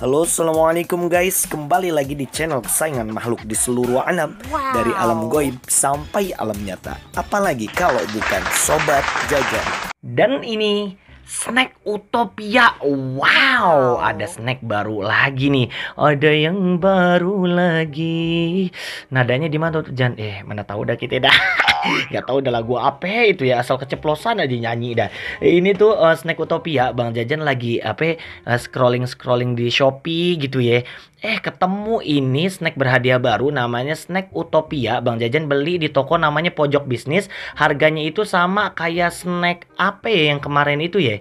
Halo assalamualaikum guys. Kembali lagi di channel kesayangan makhluk di seluruh alam. Dari alam goib sampai alam nyata. Apalagi kalau bukan Sobat Jajan. Dan ini snack utopia. Wow ada snack baru lagi nih. Ada yang baru lagi. Nadanya di mana tuh Jan? Eh mana tahu dah kita dah Gak tahu udah lagu apa itu ya asal keceplosan aja nyanyi dah. Ini tuh uh, snack utopia Bang Jajan lagi apa uh, scrolling scrolling di Shopee gitu ya. Eh ketemu ini snack berhadiah baru namanya snack utopia. Bang Jajan beli di toko namanya Pojok Bisnis. Harganya itu sama kayak snack apa ya yang kemarin itu ya?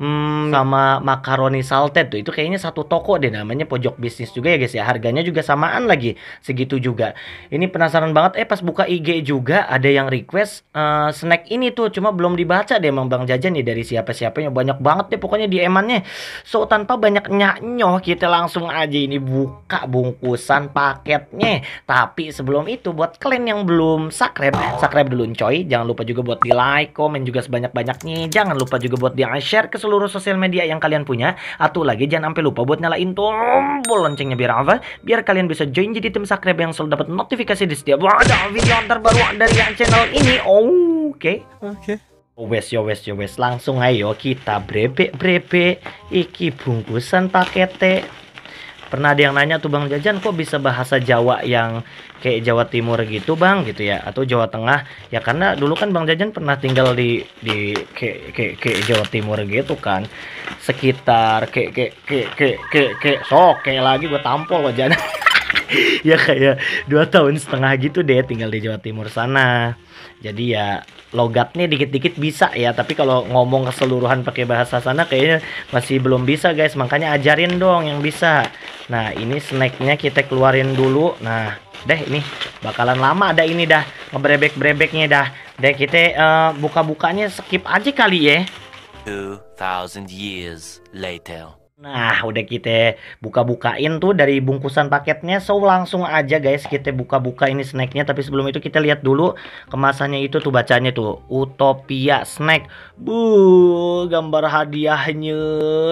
Hmm, sama makaroni salted tuh. Itu kayaknya satu toko deh namanya pojok bisnis juga ya guys ya. Harganya juga samaan lagi. Segitu juga. Ini penasaran banget. Eh pas buka IG juga ada yang request uh, snack ini tuh. Cuma belum dibaca deh emang Bang Jajan nih dari siapa siapanya banyak banget deh pokoknya di emannya. So tanpa banyak nyanyoh kita langsung aja ini buka bungkusan paketnya tapi sebelum itu buat kalian yang belum subscribe subscribe dulu coy jangan lupa juga buat di like komen juga sebanyak-banyaknya jangan lupa juga buat di share ke seluruh sosial media yang kalian punya. Atau lagi jangan sampai lupa buat nyalain tombol loncengnya biar apa? Biar kalian bisa join jadi tim subscribe yang selalu dapat notifikasi di setiap ada video terbaru dari channel ini. Oke. Okay. Oke. Okay. Wes yo wes yo wes langsung ayo kita brebe brebe iki bungkusan paket Pernah ada yang nanya tuh Bang Jajan kok bisa bahasa Jawa yang kayak Jawa Timur gitu Bang gitu ya? Atau Jawa Tengah? Ya karena dulu kan Bang Jajan pernah tinggal di di kayak kayak, kayak Jawa Timur gitu kan. Sekitar kayak kayak kayak kayak kayak, kayak sok kayak lagi gue tampol aja ya kayak dua tahun setengah gitu deh tinggal di Jawa Timur sana jadi ya logatnya dikit-dikit bisa ya. Tapi kalau ngomong keseluruhan pakai bahasa sana kayaknya masih belum bisa guys. Makanya ajarin dong yang bisa. Nah ini snacknya kita keluarin dulu. Nah deh ini bakalan lama ada ini dah. Ngebrebek-brebeknya dah. Deh kita uh, buka-bukanya skip aja kali ya. 2000 years later Nah, udah kita buka-bukain tuh dari bungkusan paketnya. So, langsung aja guys kita buka-buka ini snacknya. Tapi sebelum itu kita lihat dulu kemasannya itu tuh bacanya tuh. Utopia Snack. Bu, gambar hadiahnya.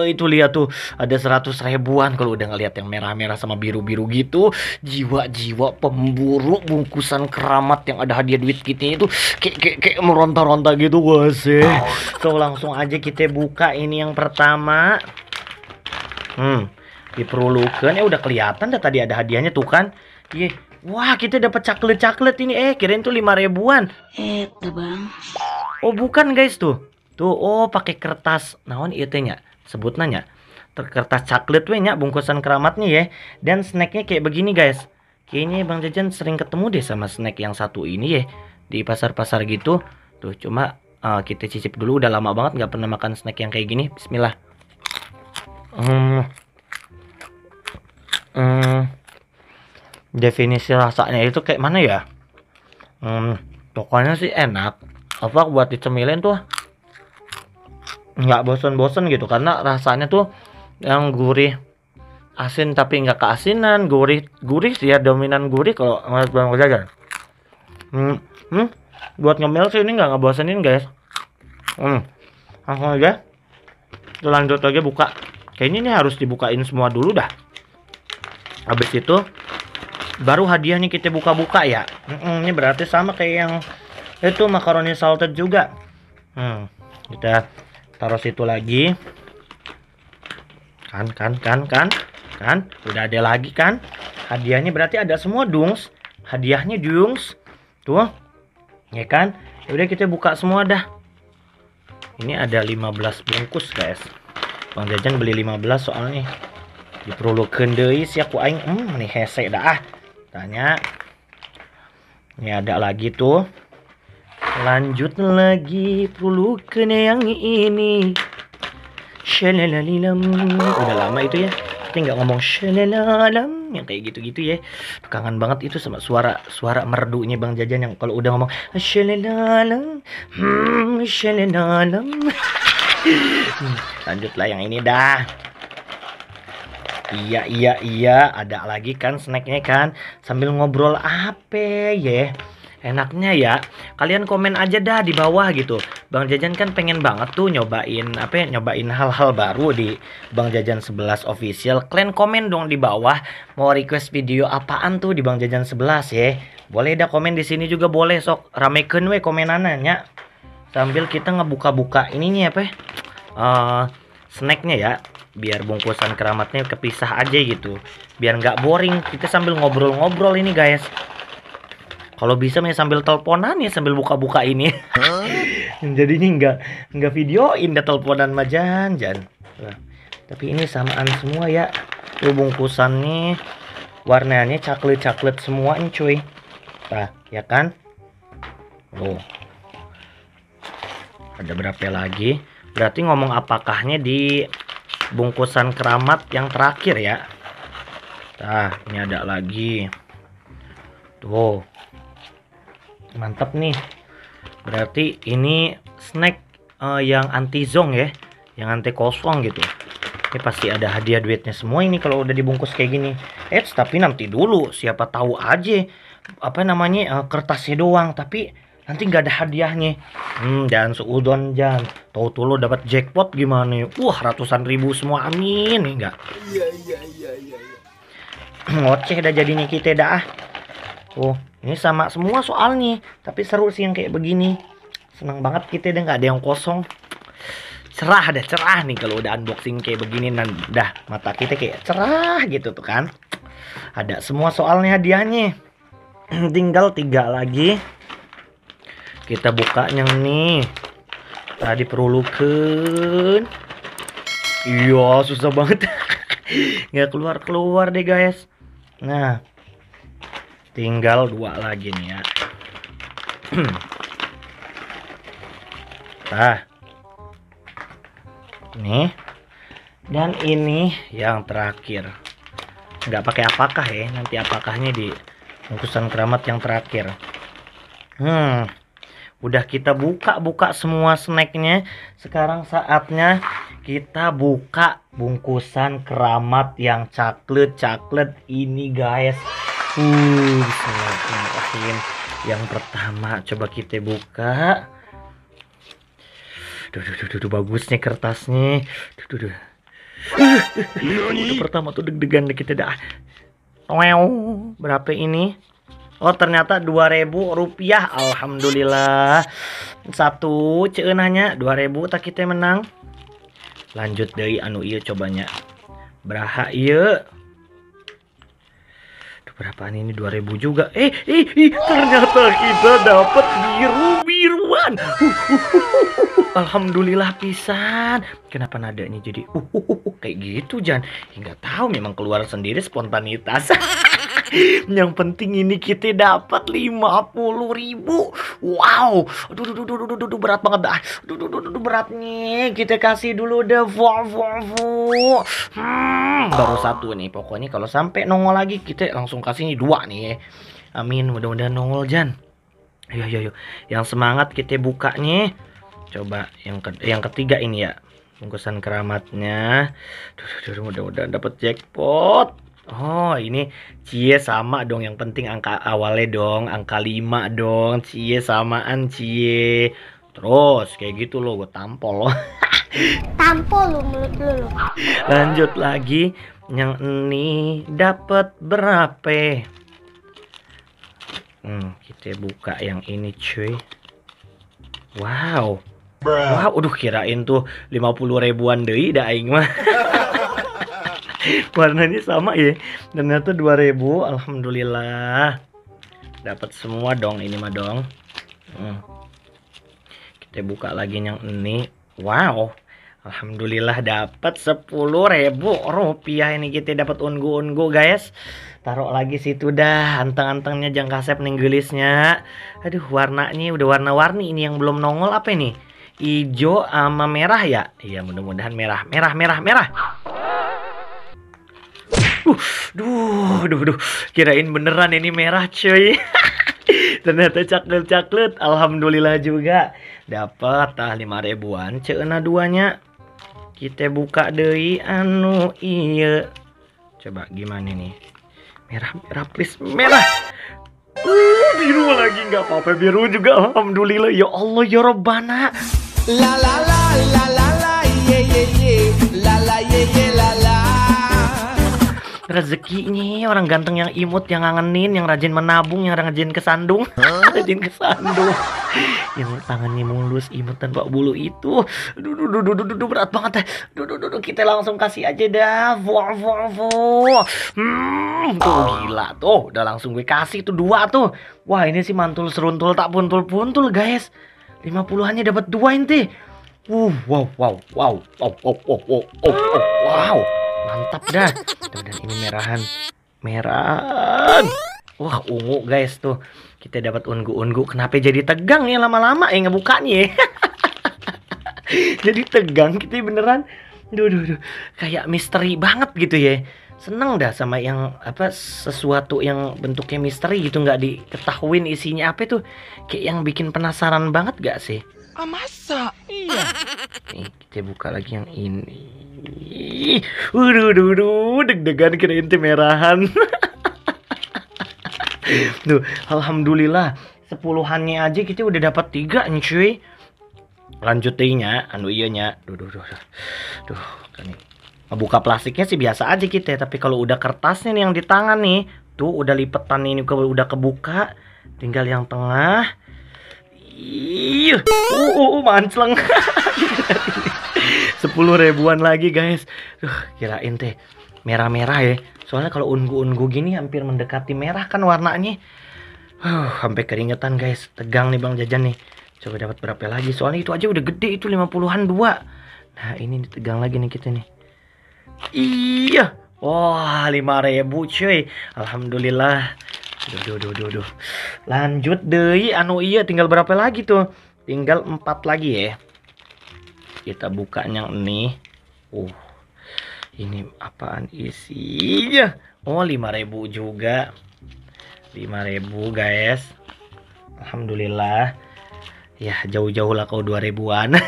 Itu lihat tuh ada 100 ribuan kalau udah ngeliat yang merah-merah sama biru-biru gitu. Jiwa-jiwa pemburu bungkusan keramat yang ada hadiah duit kita itu kayak kayak, kayak meronta-ronta gitu guys. So, langsung aja kita buka ini yang pertama. Hmm, diperlukan ya udah kelihatan dah tadi ada hadiahnya tuh kan. Iya. Wah, kita dapat coklat-coklat ini. Eh, kirain tuh lima ribuan. Eh, Bang. Oh, bukan guys tuh. Tuh, oh pakai kertas. Naon ieu teh nya? Sebut nanya. Kertas coklat we nya bungkusan keramatnya ya. Dan snacknya kayak begini guys. Kayaknya Bang Jajan sering ketemu deh sama snack yang satu ini ya. Di pasar-pasar gitu. Tuh, cuma uh, kita cicip dulu. Udah lama banget nggak pernah makan snack yang kayak gini. Bismillah hmm, hmm, definisi rasanya itu kayak mana ya? Hmm, pokoknya sih enak. Apa buat dicemilin tuh? Nggak bosen-bosen gitu karena rasanya tuh yang gurih asin tapi nggak keasinan. Gurih gurih sih ya dominan gurih kalau menurut bang jajan hmm, hmm, buat ngemil sih ini nggak ngebosenin guys. Hmm, langsung aja. Lanjut aja buka Kayaknya ini harus dibukain semua dulu dah. Habis itu baru hadiahnya kita buka-buka ya. Hmm, ini berarti sama kayak yang itu makaroni salted juga. Hmm, kita taruh situ lagi. Kan, kan, kan, kan, kan. Udah ada lagi kan. Hadiahnya berarti ada semua dungs. Hadiahnya dungs. Tuh. Ya kan? Ya udah kita buka semua dah. Ini ada 15 bungkus, guys. Bang Jajan beli 15 soalnya. Diperlukan deui sih aku aing hmm nih hese dah ah. Tanya. Ini ada lagi tuh. Lanjut lagi perlukan yang ini. Shalalalam. Udah lama itu ya. Kita nggak ngomong shalalalam yang kayak gitu-gitu ya. Kangen banget itu sama suara suara merdunya Bang Jajan yang kalau udah ngomong shalalalam. Hmm shalalalam lanjutlah yang ini dah. Iya iya iya. Ada lagi kan snacknya kan? Sambil ngobrol apa ya? Enaknya ya. Kalian komen aja dah di bawah gitu. Bang Jajan kan pengen banget tuh nyobain apa ya nyobain hal-hal baru di Bang Jajan 11 official. Kalian komen dong di bawah mau request video apaan tuh di Bang Jajan 11 ya. Boleh dah komen di sini juga boleh. Sok ramekeun we komenannya Sambil kita ngebuka-buka ininya apa ya? Uh, snacknya ya biar bungkusan keramatnya kepisah aja gitu. Biar nggak boring kita sambil ngobrol-ngobrol ini guys. Kalau bisa nih sambil teleponan ya sambil buka-buka ini. Jadinya nggak nggak videoin dah teleponan majan jan nah, tapi ini samaan semua ya. Tuh bungkusannya warnanya coklat semua ini cuy. Nah ya kan? Oh ada berapa lagi? Berarti ngomong apakahnya di bungkusan keramat yang terakhir ya? Nah ini ada lagi. Tuh. Mantap nih. Berarti ini snack uh, yang anti zong ya? Yang anti kosong gitu. Ini pasti ada hadiah duitnya semua ini kalau udah dibungkus kayak gini. Eh tapi nanti dulu. Siapa tahu aja. Apa namanya uh, kertasnya doang. Tapi nanti nggak ada hadiahnya. Hmm jangan seudon jangan tahu tuh lo dapat jackpot gimana wah ratusan ribu semua amin. Enggak iya iya iya iya, iya. ngoceh dah jadinya kita dah oh ini sama semua soalnya. Tapi seru sih yang kayak begini. Senang banget kita deh nggak ada yang kosong. Cerah deh cerah nih kalau udah unboxing kayak begini dan dah mata kita kayak cerah gitu tuh kan. Ada semua soalnya hadiahnya. Tinggal tiga lagi kita buka yang nih. Tadi perlukan iya susah banget. Nggak keluar keluar deh guys. Nah tinggal dua lagi nih ya. Nah. Nih. Dan ini yang terakhir. Nggak pakai apakah ya nanti apakahnya di bungkusan keramat yang terakhir. Hmm udah kita buka-buka semua snacknya sekarang saatnya kita buka bungkusan keramat yang coklat ini guys Uh, bismillahirrahmanirrahim. Yang pertama coba kita buka. Duh, duh, duh, duh, bagusnya kertasnya. Duh, duh, duh. Uh, pertama tuh deg-degan kita dah. Wow, berapa ini? Oh ternyata 2000 rupiah. Alhamdulillah. Satu ceenanya 2000 tak kita menang? Lanjut dari anu iya cobanya. Beraha iya. Berapaan ini 2000 juga? Eh eh, eh ternyata kita dapat biru biruan uh, uh, uh, alhamdulillah pisan. Kenapa nadanya jadi uh, uh, uh, kayak gitu Jan? Nggak tahu memang keluar sendiri spontanitas Yang penting ini kita dapat 50 ribu. Wow. Aduh, aduh, aduh, aduh, aduh, berat banget dah. Aduh, aduh, aduh, aduh, beratnya. Kita kasih dulu deh. Wow, wow, wow. Hmm, baru satu nih. Pokoknya kalau sampai nongol lagi kita langsung kasih ini dua nih. Amin. Mudah-mudahan nongol Jan. Ayo, ayo, ayo. Yang semangat kita bukanya. Coba yang ke yang ketiga ini ya. Bungkusan keramatnya. Mudah-mudahan dapat jackpot. Oh, ini cie sama dong. Yang penting angka awalnya dong, angka 5 dong. Cie samaan cie. Terus kayak gitu loh, gue tampol loh. tampol lo mulut lo. Lanjut lagi. Yang ini dapat berapa? Hmm, kita buka yang ini cuy. Wow. Wow, udah kirain tuh 50 ribuan deh dah aing mah. warnanya sama ya. Ternyata 2000 alhamdulillah. Dapat semua dong ini mah dong. Hmm. kita buka lagi yang ini. Wow. Alhamdulillah dapat 10.000 rupiah ini kita dapat ungu-ungu guys. Taruh lagi situ dah anteng-antengnya jangka sep nenggelisnya aduh warnanya udah warna-warni ini yang belum nongol apa ini? Hijau sama merah ya? Iya mudah-mudahan merah. Merah merah merah Uh, duh, duh, duh. Kirain beneran ini merah, cuy. Ternyata caklet-caklet. Alhamdulillah juga. Dapat ah lima ribuan. Cena duanya. Kita buka deh anu iya. Coba gimana nih? Merah, merah please. Merah. Uh, biru lagi nggak apa-apa biru juga alhamdulillah ya Allah ya Robbana La la la la la la ye ye ye la la ye ye la la rezekinya orang ganteng yang imut yang ngangenin yang rajin menabung yang rajin kesandung. Rajin kesandung. Yang tangannya mulus imut tanpa bulu itu. Duh duh duh duh duh, duh, berat banget. Duh, duh, duh, duh, kita langsung kasih aja dah. Wah wah wah hmm tuh gila tuh. Udah langsung gue kasih tuh dua tuh. Wah ini sih mantul seruntul tak puntul puntul guys 50-annya dapat dua inti. Uh, wow, wow, wow, wow, wow, wow, wow, wow, wow, wow. Mantap dah. Dan ini merahan. Merahan. Wah, ungu guys tuh. Kita dapat ungu-ungu. Kenapa jadi tegang ya lama-lama ya ngebukanya? jadi tegang kita beneran. Duh, duh, duh. Kayak misteri banget gitu ya. Seneng dah sama yang apa sesuatu yang bentuknya misteri gitu nggak diketahuin isinya apa itu kayak yang bikin penasaran banget gak sih? Ah masa? Iya Nih, kita buka lagi yang ini. Waduh, duh, duh, deg-degan kirain teh merahan. Duh, alhamdulillah. Sepuluhannya aja kita udah dapat tiga cuy. Lanjut deh nya, anu iya nya. Duh, duh, duh, duh. Kan nih. Ngebuka plastiknya sih biasa aja kita, tapi kalau udah kertasnya nih yang di tangan nih, tuh udah lipetan ini udah kebuka, tinggal yang tengah. Iya, uh, uh, uh, mancleng. Sepuluh ribuan lagi guys. Duh, kirain teh merah-merah ya. Soalnya kalau ungu-ungu gini hampir mendekati merah kan warnanya. Huh, sampai keringetan guys. Tegang nih Bang Jajan nih. Coba dapat berapa lagi? Soalnya itu aja udah gede itu 50-an dua. Nah, ini tegang lagi nih kita nih. Iya. Wah, 5000 cuy. Alhamdulillah. Duh, duh, duh, duh. Lanjut deh, anu iya tinggal berapa lagi tuh? Tinggal empat lagi ya. Kita buka yang ini. Uh. Ini apaan isinya? Oh, 5000 juga. 5000 guys. Alhamdulillah. Ya, jauh-jauh lah kau 2000-an.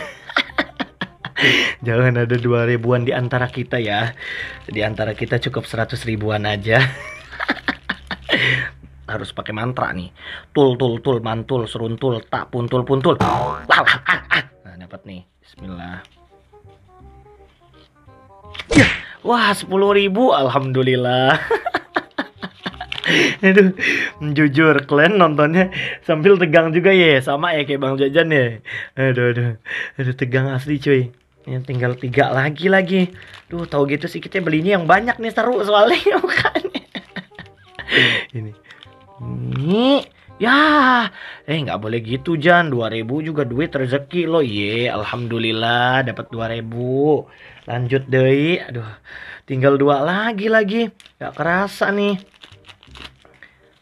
Jangan ada 2000-an di antara kita ya. Di antara kita cukup 100 ribuan aja. Harus pakai mantra nih. Tul tul tul mantul seruntul tak puntul puntul. Wah, wah, ah, ah. Nah, dapat nih. Bismillah. Ya, wah 10.000 ribu alhamdulillah. Aduh, jujur kalian nontonnya sambil tegang juga ya, sama ya kayak Bang Jajan ya. Aduh, aduh, aduh tegang asli cuy. Ini tinggal tiga lagi lagi. Duh, tahu gitu sih kita belinya yang banyak nih seru soalnya makanya. Ini, ini, ya, eh nggak boleh gitu Jan. 2000 juga duit rezeki lo, ye. Alhamdulillah dapat 2000. Lanjut deh, aduh, tinggal dua lagi lagi. Gak kerasa nih.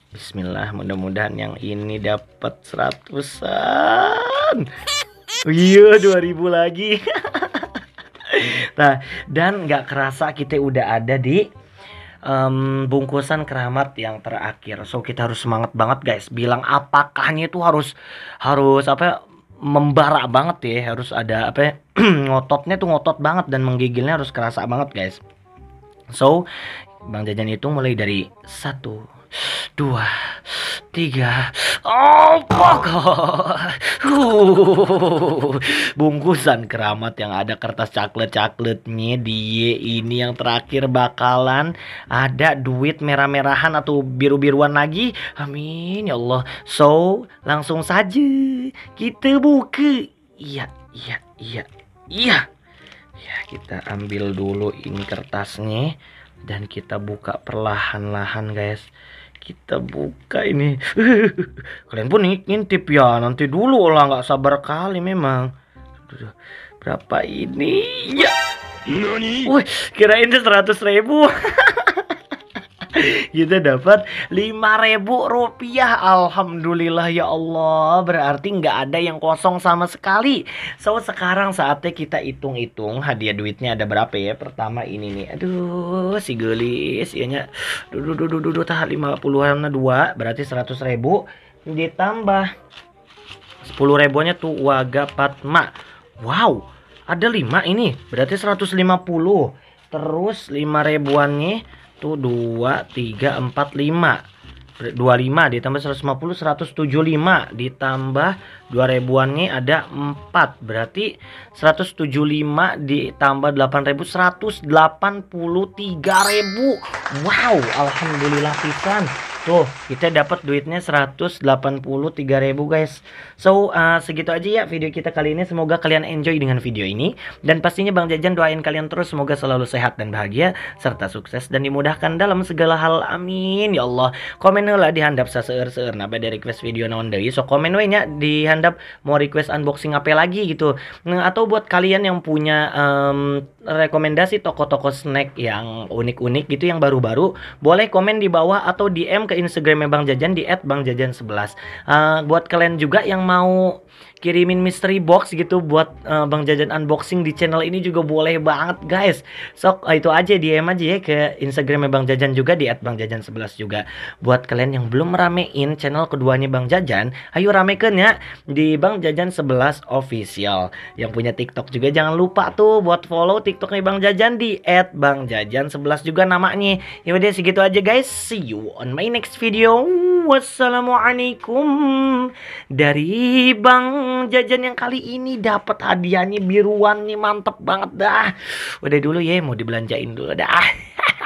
Bismillah, mudah-mudahan yang ini dapat seratusan. Iya, 2000 lagi. nah, dan nggak kerasa kita udah ada di em, bungkusan keramat yang terakhir. So kita harus semangat banget guys. Bilang apakahnya itu harus harus apa membara banget ya. Harus ada apa ya, ngototnya tuh ngotot banget dan menggigilnya harus kerasa banget guys. So Bang Jajan itu mulai dari satu, dua, tiga, oh pokok, bungkusan keramat yang ada kertas coklat coklatnya dia ini yang terakhir bakalan ada duit merah-merahan atau biru-biruan lagi, amin ya Allah. So langsung saja kita buka, iya iya iya iya. Ya, kita ambil dulu ini kertasnya dan kita buka perlahan-lahan, guys. Kita buka ini. Kalian pun ngintip ya, nanti dulu lah nggak sabar kali memang. Berapa ini? Ya. Wih, kirain itu 100 ribu. kita dapat 5000 rupiah. Alhamdulillah ya Allah. Berarti nggak ada yang kosong sama sekali. So sekarang saatnya kita hitung-hitung Hadiah duitnya ada berapa ya. Pertama ini nih. Aduh si gelis Ianya Duh duh duh duh duh Tah 50an dua Berarti 100 ribu. Ditambah 10 ribuannya tuh Waga Patma Wow Ada 5 ini. Berarti 150 Terus 5 ribuannya tuh 2, 3, 4, 5 25 ditambah 150 175 ditambah 2 ribuannya ada 4 berarti 175 ditambah 8000 183 ribu wow alhamdulillah pisan Tuh, kita dapat duitnya 183 ribu guys. So, uh, segitu aja ya video kita kali ini. Semoga kalian enjoy dengan video ini. Dan pastinya Bang Jajan doain kalian terus semoga selalu sehat dan bahagia. Serta sukses dan dimudahkan dalam segala hal. Amin. Ya Allah. Komen lah dihandap saseur-seur. Nah, dari request video naon deui. So, komen we dihandap mau request unboxing apa lagi gitu. Nah, atau buat kalian yang punya um, rekomendasi toko-toko snack yang unik-unik gitu yang baru-baru, boleh komen di bawah atau DM ke Instagramnya Bang Jajan di @bangjajan11. Uh, buat kalian juga yang mau kirimin mystery box gitu buat uh, Bang Jajan unboxing di channel ini juga boleh banget guys. Sok uh, itu aja DM aja ya ke Instagramnya Bang Jajan juga di @bangjajan11 juga. Buat kalian yang belum ramein channel keduanya Bang Jajan, ayo ramekan ya di Bang Jajan 11 official. Yang punya TikTok juga jangan lupa tuh buat follow TikToknya Bang Jajan di @bangjajan11 juga namanya. Ya udah segitu aja guys. See you on my next video. Wassalamualaikum dari Bang jajan yang kali ini dapat hadiahnya biruan nih mantep banget dah. Udah dulu ya mau dibelanjain dulu dah.